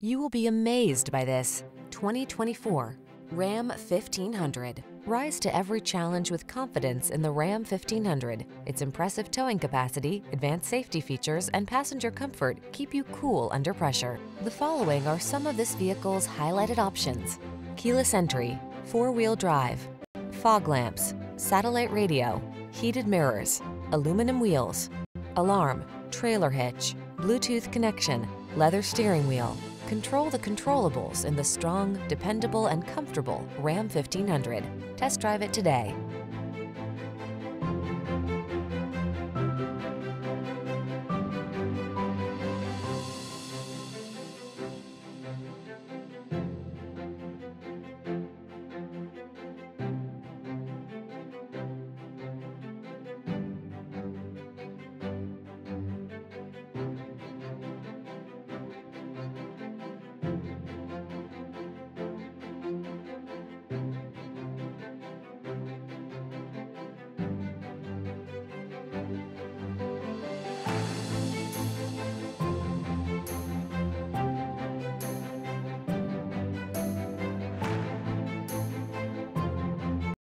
You will be amazed by this 2024 Ram 1500. Rise to every challenge with confidence in the Ram 1500. Its impressive towing capacity, advanced safety features, and passenger comfort keep you cool under pressure. The following are some of this vehicle's highlighted options. Keyless entry, four-wheel drive, fog lamps, satellite radio, heated mirrors, aluminum wheels, alarm, trailer hitch, Bluetooth connection, leather steering wheel. Control the controllables in the strong, dependable, and comfortable Ram 1500. Test drive it today.